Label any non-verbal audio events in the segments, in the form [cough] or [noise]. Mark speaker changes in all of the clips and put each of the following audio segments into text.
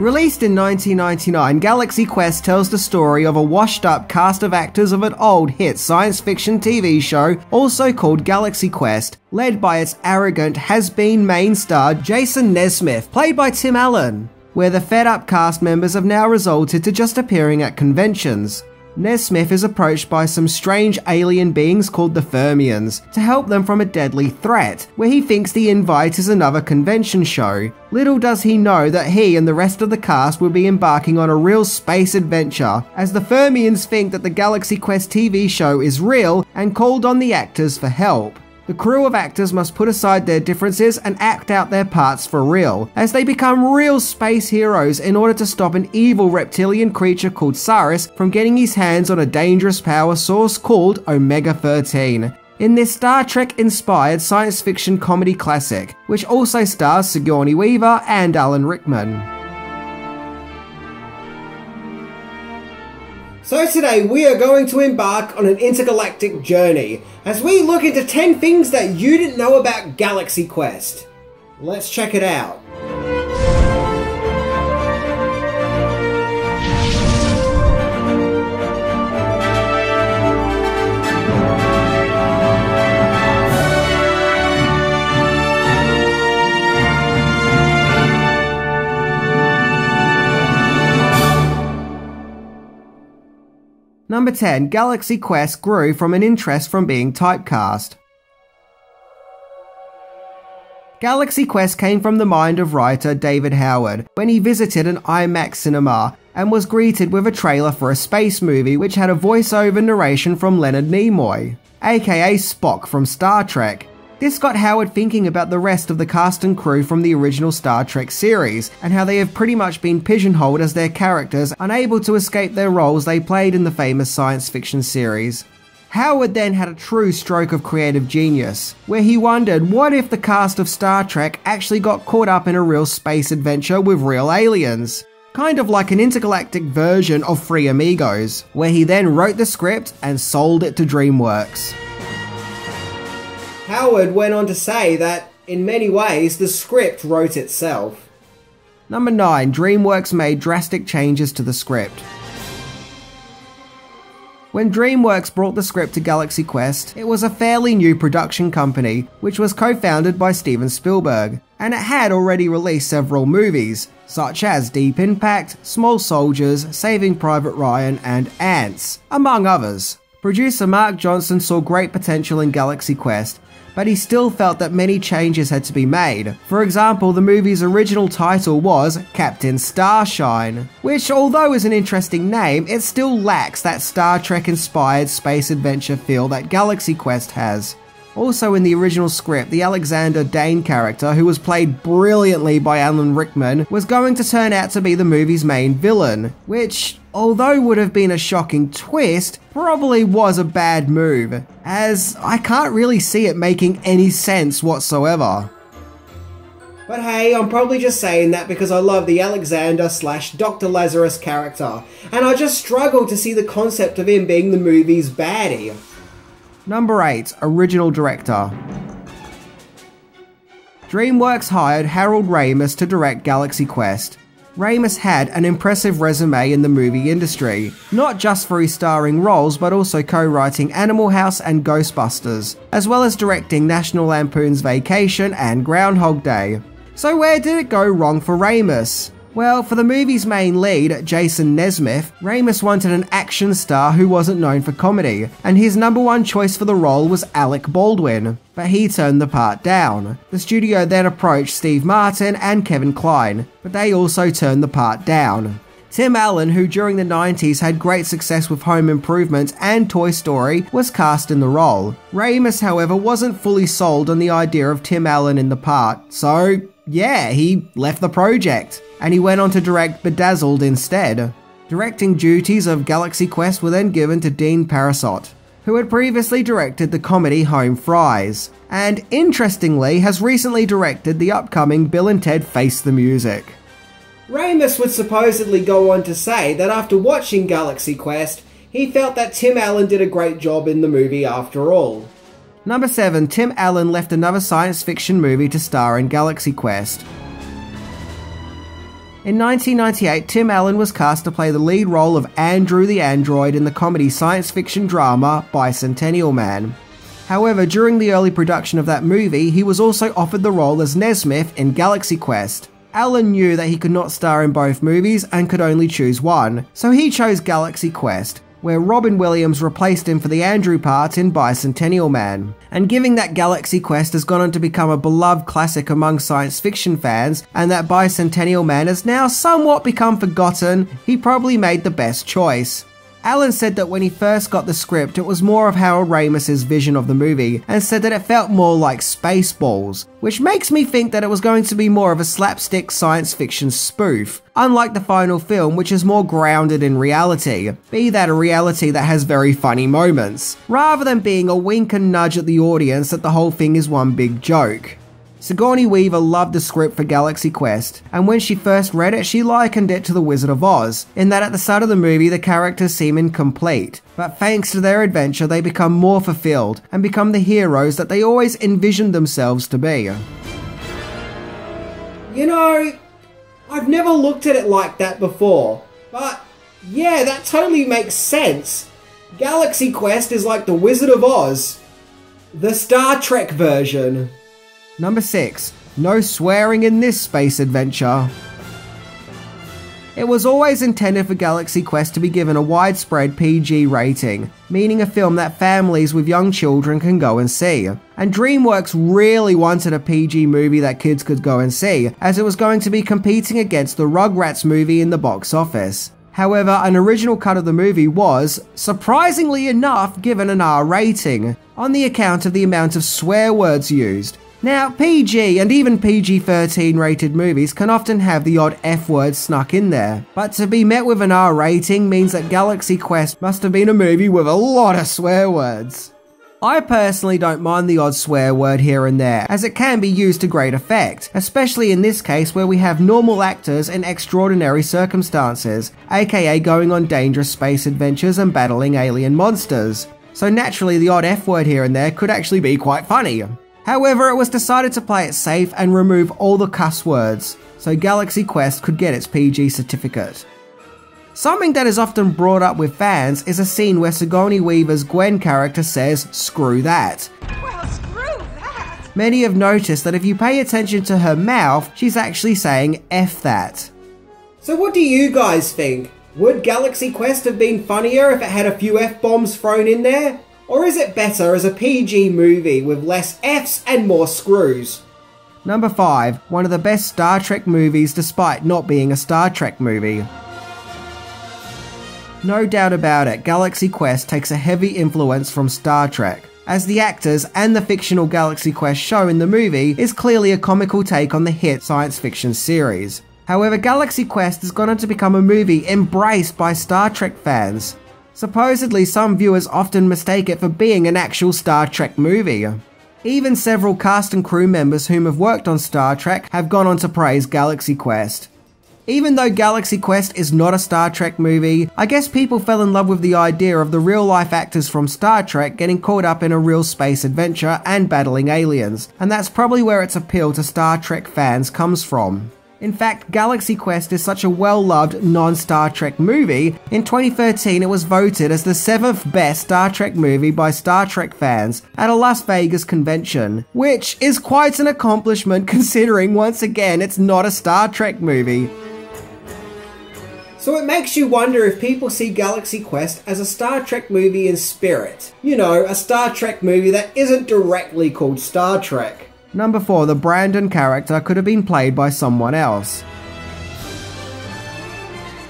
Speaker 1: Released in 1999, Galaxy Quest tells the story of a washed up cast of actors of an old hit science fiction TV show, also called Galaxy Quest, led by its arrogant, has been main star Jason Nesmith, played by Tim Allen, where the fed up cast members have now resulted to just appearing at conventions. Nesmith is approached by some strange alien beings called the Thermians to help them from a deadly threat, where he thinks the invite is another convention show. Little does he know that he and the rest of the cast will be embarking on a real space adventure, as the Thermians think that the Galaxy Quest TV show is real and called on the actors for help. The crew of actors must put aside their differences and act out their parts for real, as they become real space heroes in order to stop an evil reptilian creature called Sarris from getting his hands on a dangerous power source called Omega 13 in this Star Trek inspired science fiction comedy classic, which also stars Sigourney Weaver and Alan Rickman. So today we are going to embark on an intergalactic journey as we look into 10 things that you didn't know about Galaxy Quest. Let's check it out. Number 10, Galaxy Quest grew from an interest from being typecast. Galaxy Quest came from the mind of writer David Howard when he visited an IMAX cinema and was greeted with a trailer for a space movie which had a voiceover narration from Leonard Nimoy, aka Spock from Star Trek, this got Howard thinking about the rest of the cast and crew from the original Star Trek series, and how they have pretty much been pigeonholed as their characters, unable to escape their roles they played in the famous science fiction series. Howard then had a true stroke of creative genius, where he wondered what if the cast of Star Trek actually got caught up in a real space adventure with real aliens? Kind of like an intergalactic version of Three Amigos, where he then wrote the script and sold it to DreamWorks. Howard went on to say that, in many ways, the script wrote itself. Number 9. DreamWorks made drastic changes to the script. When DreamWorks brought the script to Galaxy Quest, it was a fairly new production company, which was co founded by Steven Spielberg, and it had already released several movies, such as Deep Impact, Small Soldiers, Saving Private Ryan, and Antz, among others. Producer Mark Johnson saw great potential in Galaxy Quest but he still felt that many changes had to be made. For example, the movie's original title was Captain Starshine, which, although is an interesting name, it still lacks that Star Trek inspired space adventure feel that Galaxy Quest has. Also, in the original script, the Alexander Dane character, who was played brilliantly by Alan Rickman, was going to turn out to be the movie's main villain, which, although would have been a shocking twist, probably was a bad move, as I can't really see it making any sense whatsoever. But hey, I'm probably just saying that because I love the Alexander slash Dr. Lazarus character, and I just struggle to see the concept of him being the movie's baddie. Number 8 Original Director DreamWorks hired Harold Ramis to direct Galaxy Quest. Ramis had an impressive resume in the movie industry, not just for his starring roles but also co writing Animal House and Ghostbusters, as well as directing National Lampoon's Vacation and Groundhog Day. So, where did it go wrong for Ramis? Well, for the movie's main lead, Jason Nesmith, Ramis wanted an action star who wasn't known for comedy, and his number one choice for the role was Alec Baldwin, but he turned the part down. The studio then approached Steve Martin and Kevin Kline, but they also turned the part down. Tim Allen, who during the 90s had great success with Home Improvement and Toy Story, was cast in the role. Ramis, however, wasn't fully sold on the idea of Tim Allen in the part, so yeah, he left the project, and he went on to direct Bedazzled instead. Directing duties of Galaxy Quest were then given to Dean Parisot, who had previously directed the comedy Home Fries, and interestingly has recently directed the upcoming Bill and Ted Face the Music. Ramis would supposedly go on to say that after watching Galaxy Quest, he felt that Tim Allen did a great job in the movie after all. Number 7. Tim Allen left another science fiction movie to star in Galaxy Quest. In 1998, Tim Allen was cast to play the lead role of Andrew the Android in the comedy science fiction drama Bicentennial Man. However, during the early production of that movie, he was also offered the role as Nesmith in Galaxy Quest. Allen knew that he could not star in both movies and could only choose one, so he chose Galaxy Quest, where Robin Williams replaced him for the Andrew part in Bicentennial Man. And given that Galaxy Quest has gone on to become a beloved classic among science fiction fans, and that Bicentennial Man has now somewhat become forgotten, he probably made the best choice. Allen said that when he first got the script, it was more of Harold Ramis's vision of the movie, and said that it felt more like Spaceballs, which makes me think that it was going to be more of a slapstick science fiction spoof, unlike the final film, which is more grounded in reality, be that a reality that has very funny moments, rather than being a wink and nudge at the audience that the whole thing is one big joke. Sigourney Weaver loved the script for Galaxy Quest, and when she first read it, she likened it to The Wizard of Oz, in that at the start of the movie the characters seem incomplete, but thanks to their adventure they become more fulfilled and become the heroes that they always envisioned themselves to be. You know, I've never looked at it like that before, but yeah, that totally makes sense. Galaxy Quest is like The Wizard of Oz, the Star Trek version. Number 6. No swearing in this space adventure. It was always intended for Galaxy Quest to be given a widespread PG rating, meaning a film that families with young children can go and see. And DreamWorks really wanted a PG movie that kids could go and see, as it was going to be competing against the Rugrats movie in the box office. However, an original cut of the movie was, surprisingly enough, given an R rating, on the account of the amount of swear words used, now, PG and even PG 13 rated movies can often have the odd F word snuck in there, but to be met with an R rating means that Galaxy Quest must have been a movie with a lot of swear words. I personally don't mind the odd swear word here and there, as it can be used to great effect, especially in this case where we have normal actors in extraordinary circumstances, aka going on dangerous space adventures and battling alien monsters. So naturally the odd F word here and there could actually be quite funny. However, it was decided to play it safe and remove all the cuss words, so Galaxy Quest could get its PG certificate. Something that is often brought up with fans is a scene where Sigourney Weaver's Gwen character says, screw that.
Speaker 2: Well, screw that!
Speaker 1: Many have noticed that if you pay attention to her mouth, she's actually saying F that. So what do you guys think? Would Galaxy Quest have been funnier if it had a few F-bombs thrown in there? Or is it better as a PG movie with less Fs and more screws? Number 5. One of the best Star Trek movies despite not being a Star Trek movie. No doubt about it, Galaxy Quest takes a heavy influence from Star Trek, as the actors and the fictional Galaxy Quest show in the movie is clearly a comical take on the hit science fiction series. However, Galaxy Quest has gone on to become a movie embraced by Star Trek fans, Supposedly, some viewers often mistake it for being an actual Star Trek movie. Even several cast and crew members whom have worked on Star Trek have gone on to praise Galaxy Quest. Even though Galaxy Quest is not a Star Trek movie, I guess people fell in love with the idea of the real life actors from Star Trek getting caught up in a real space adventure and battling aliens, and that's probably where its appeal to Star Trek fans comes from. In fact, Galaxy Quest is such a well loved non Star Trek movie. In 2013, it was voted as the seventh best Star Trek movie by Star Trek fans at a Las Vegas convention, which is quite an accomplishment [laughs] considering, once again, it's not a Star Trek movie. So it makes you wonder if people see Galaxy Quest as a Star Trek movie in spirit. You know, a Star Trek movie that isn't directly called Star Trek. Number 4. The Brandon character could have been played by someone else.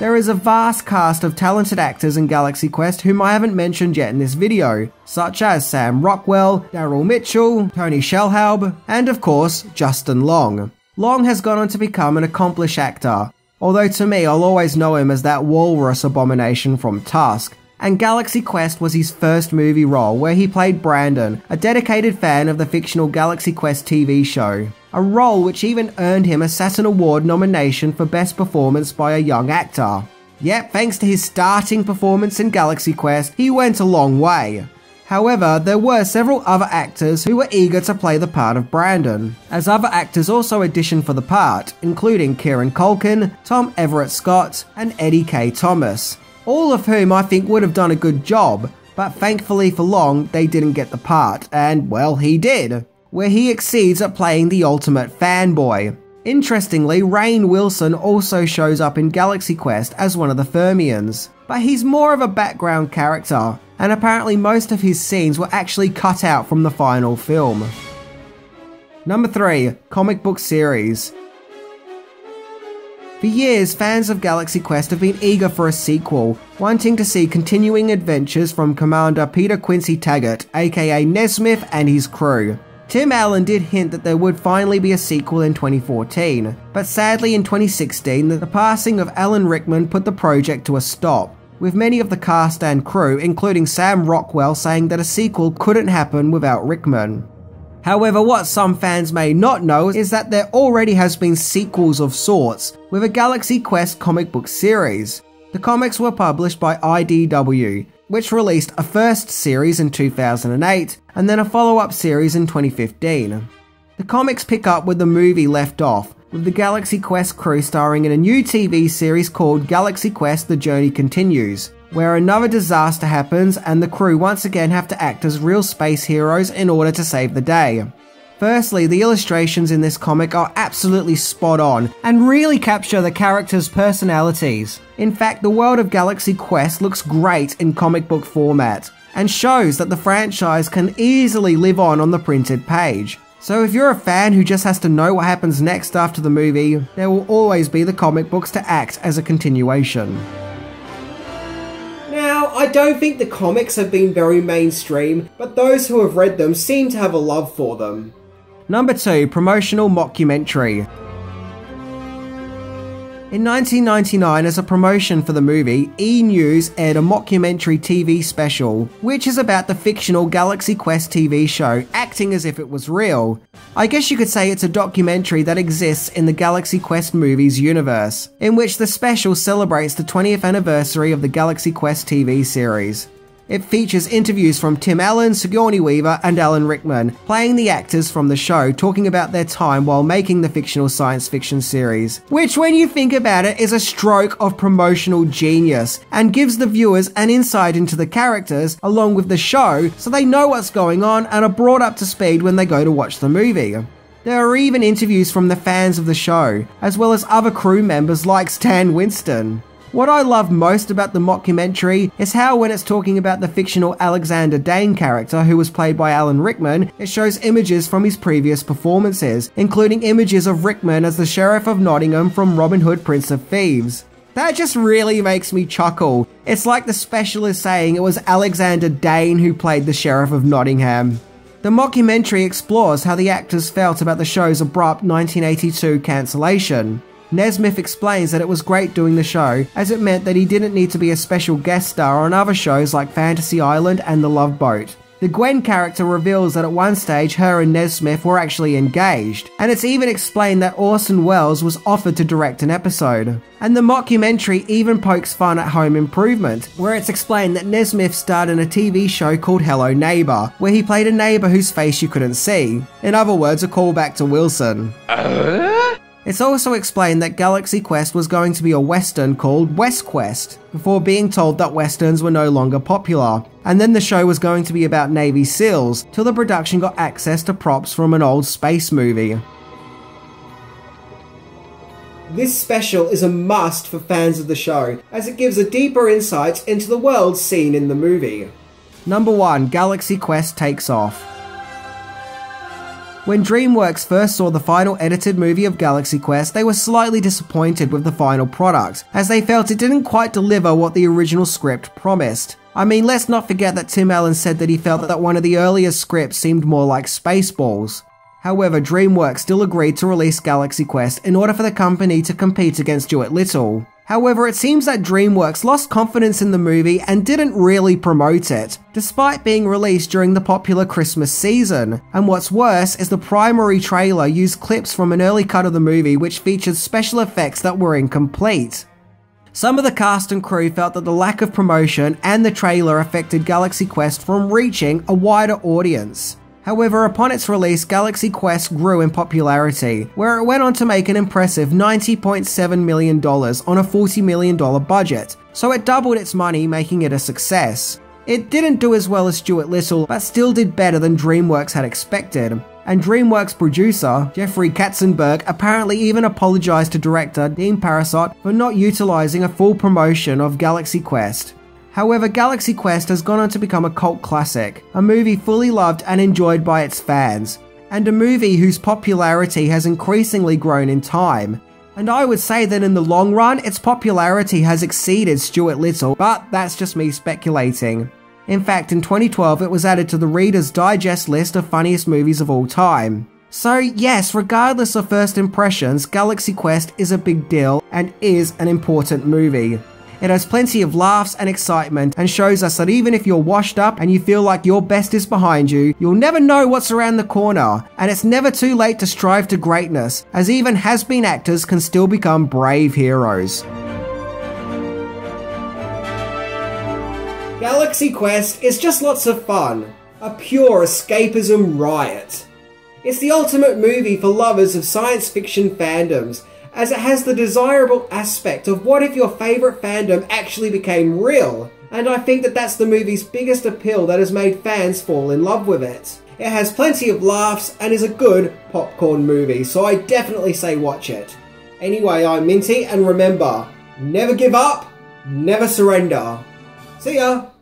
Speaker 1: There is a vast cast of talented actors in Galaxy Quest whom I haven't mentioned yet in this video, such as Sam Rockwell, Daryl Mitchell, Tony Shalhoub, and of course, Justin Long. Long has gone on to become an accomplished actor, although to me I'll always know him as that walrus abomination from Tusk, and Galaxy Quest was his first movie role where he played Brandon, a dedicated fan of the fictional Galaxy Quest TV show. A role which even earned him a Saturn Award nomination for Best Performance by a Young Actor. Yet, thanks to his starting performance in Galaxy Quest, he went a long way. However, there were several other actors who were eager to play the part of Brandon, as other actors also auditioned for the part, including Kieran Culkin, Tom Everett Scott, and Eddie Kaye Thomas, all of whom I think would have done a good job, but thankfully for Long, they didn't get the part, and well, he did, where he exceeds at playing the ultimate fanboy. Interestingly, Rainn Wilson also shows up in Galaxy Quest as one of the Thermians, but he's more of a background character, and apparently most of his scenes were actually cut out from the final film. Number 3 Comic Book Series for years, fans of Galaxy Quest have been eager for a sequel, wanting to see continuing adventures from Commander Peter Quincy Taggart, aka Nesmith, and his crew. Tim Allen did hint that there would finally be a sequel in 2014, but sadly in 2016 the passing of Alan Rickman put the project to a stop, with many of the cast and crew, including Sam Rockwell, saying that a sequel couldn't happen without Rickman. However, what some fans may not know is that there already has been sequels of sorts, with a Galaxy Quest comic book series. The comics were published by IDW, which released a first series in 2008 and then a follow up series in 2015. The comics pick up where the movie left off, with the Galaxy Quest crew starring in a new TV series called Galaxy Quest The Journey Continues, where another disaster happens and the crew once again have to act as real space heroes in order to save the day. Firstly, the illustrations in this comic are absolutely spot on and really capture the characters' personalities. In fact, the world of Galaxy Quest looks great in comic book format and shows that the franchise can easily live on on the printed page. So if you're a fan who just has to know what happens next after the movie, there will always be the comic books to act as a continuation. I don't think the comics have been very mainstream, but those who have read them seem to have a love for them. Number 2 Promotional Mockumentary. In 1999, as a promotion for the movie, E! News aired a mockumentary TV special, which is about the fictional Galaxy Quest TV show acting as if it was real. I guess you could say it's a documentary that exists in the Galaxy Quest movies universe, in which the special celebrates the 20th anniversary of the Galaxy Quest TV series. It features interviews from Tim Allen, Sigourney Weaver, and Alan Rickman, playing the actors from the show talking about their time while making the fictional science fiction series. Which, when you think about it, is a stroke of promotional genius and gives the viewers an insight into the characters along with the show so they know what's going on and are brought up to speed when they go to watch the movie. There are even interviews from the fans of the show, as well as other crew members like Stan Winston. What I love most about the mockumentary is how, when it's talking about the fictional Alexander Dane character who was played by Alan Rickman, it shows images from his previous performances, including images of Rickman as the Sheriff of Nottingham from Robin Hood Prince of Thieves. That just really makes me chuckle. It's like the special is saying it was Alexander Dane who played the Sheriff of Nottingham. The mockumentary explores how the actors felt about the show's abrupt 1982 cancellation. Nesmith explains that it was great doing the show, as it meant that he didn't need to be a special guest star on other shows like Fantasy Island and The Love Boat. The Gwen character reveals that at one stage her and Nesmith were actually engaged, and it's even explained that Orson Welles was offered to direct an episode. And the mockumentary even pokes fun at Home Improvement, where it's explained that Nesmith starred in a TV show called Hello Neighbor, where he played a neighbor whose face you couldn't see. In other words, a callback to Wilson. Uh? It's also explained that Galaxy Quest was going to be a western called West Quest, before being told that westerns were no longer popular. And then the show was going to be about Navy SEALs, till the production got access to props from an old space movie. This special is a must for fans of the show, as it gives a deeper insight into the world seen in the movie. Number 1 Galaxy Quest takes off. When DreamWorks first saw the final edited movie of Galaxy Quest, they were slightly disappointed with the final product, as they felt it didn't quite deliver what the original script promised. I mean, let's not forget that Tim Allen said that he felt that one of the earlier scripts seemed more like Spaceballs. However, DreamWorks still agreed to release Galaxy Quest in order for the company to compete against Stuart Little. However, it seems that DreamWorks lost confidence in the movie and didn't really promote it, despite being released during the popular Christmas season. And what's worse is the primary trailer used clips from an early cut of the movie which featured special effects that were incomplete. Some of the cast and crew felt that the lack of promotion and the trailer affected Galaxy Quest from reaching a wider audience. However, upon its release, Galaxy Quest grew in popularity, where it went on to make an impressive $90.7 million on a $40 million budget, so it doubled its money, making it a success. It didn't do as well as Stuart Little, but still did better than DreamWorks had expected. And DreamWorks producer, Jeffrey Katzenberg, apparently even apologized to director Dean Parisot for not utilizing a full promotion of Galaxy Quest. However, Galaxy Quest has gone on to become a cult classic, a movie fully loved and enjoyed by its fans, and a movie whose popularity has increasingly grown in time. And I would say that in the long run, its popularity has exceeded Stuart Little, but that's just me speculating. In fact, in 2012, it was added to the Reader's Digest list of funniest movies of all time. So, yes, regardless of first impressions, Galaxy Quest is a big deal and is an important movie. It has plenty of laughs and excitement and shows us that even if you're washed up and you feel like your best is behind you, you'll never know what's around the corner. And it's never too late to strive to greatness, as even has been actors can still become brave heroes. Galaxy Quest is just lots of fun, a pure escapism riot. It's the ultimate movie for lovers of science fiction fandoms as it has the desirable aspect of what if your favourite fandom actually became real, and I think that that's the movie's biggest appeal that has made fans fall in love with it. It has plenty of laughs and is a good popcorn movie, so I definitely say watch it. Anyway, I'm Minty, and remember, never give up, never surrender. See ya!